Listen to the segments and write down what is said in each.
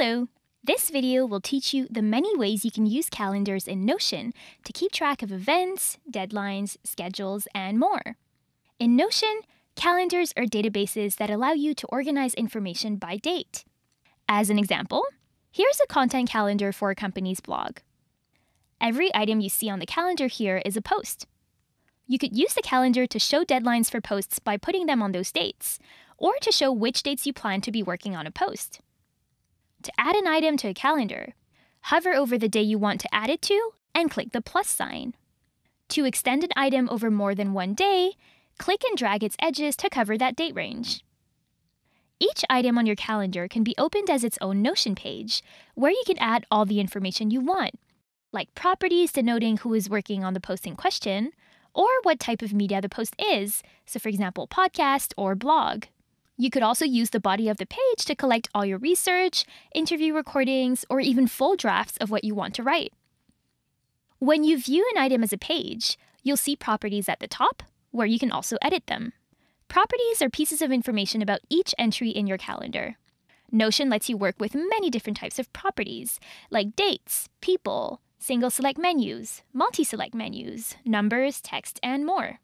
Hello! This video will teach you the many ways you can use calendars in Notion to keep track of events, deadlines, schedules, and more. In Notion, calendars are databases that allow you to organize information by date. As an example, here's a content calendar for a company's blog. Every item you see on the calendar here is a post. You could use the calendar to show deadlines for posts by putting them on those dates, or to show which dates you plan to be working on a post. To add an item to a calendar, hover over the day you want to add it to and click the plus sign. To extend an item over more than one day, click and drag its edges to cover that date range. Each item on your calendar can be opened as its own Notion page, where you can add all the information you want, like properties denoting who is working on the post in question, or what type of media the post is, so for example, podcast or blog. You could also use the body of the page to collect all your research, interview recordings, or even full drafts of what you want to write. When you view an item as a page, you'll see properties at the top, where you can also edit them. Properties are pieces of information about each entry in your calendar. Notion lets you work with many different types of properties, like dates, people, single select menus, multi select menus, numbers, text, and more.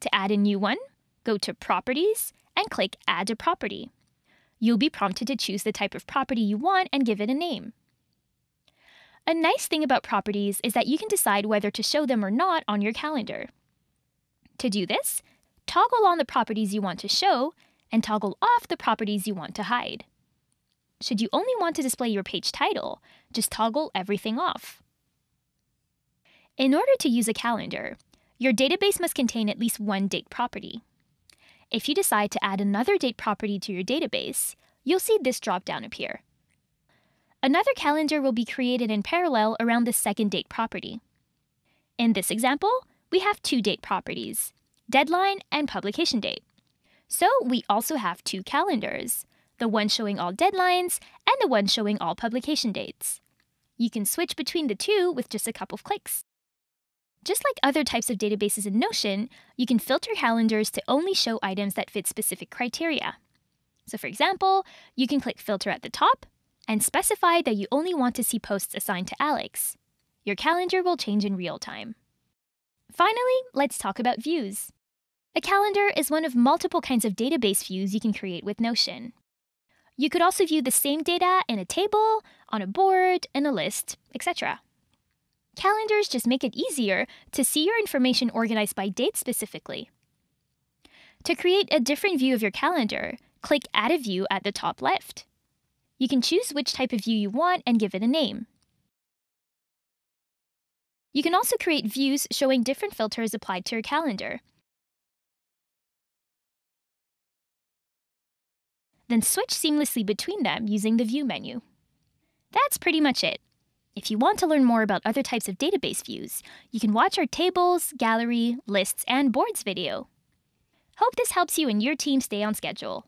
To add a new one, go to Properties and click Add a Property. You'll be prompted to choose the type of property you want and give it a name. A nice thing about properties is that you can decide whether to show them or not on your calendar. To do this, toggle on the properties you want to show and toggle off the properties you want to hide. Should you only want to display your page title, just toggle everything off. In order to use a calendar, your database must contain at least one date property. If you decide to add another date property to your database, you'll see this dropdown appear. Another calendar will be created in parallel around the second date property. In this example, we have two date properties, deadline and publication date. So we also have two calendars, the one showing all deadlines and the one showing all publication dates. You can switch between the two with just a couple of clicks. Just like other types of databases in Notion, you can filter calendars to only show items that fit specific criteria. So for example, you can click Filter at the top and specify that you only want to see posts assigned to Alex. Your calendar will change in real time. Finally, let's talk about views. A calendar is one of multiple kinds of database views you can create with Notion. You could also view the same data in a table, on a board, in a list, etc. Calendars just make it easier to see your information organized by date specifically. To create a different view of your calendar, click Add a View at the top left. You can choose which type of view you want and give it a name. You can also create views showing different filters applied to your calendar. Then switch seamlessly between them using the View menu. That's pretty much it. If you want to learn more about other types of database views, you can watch our tables, gallery, lists, and boards video. Hope this helps you and your team stay on schedule.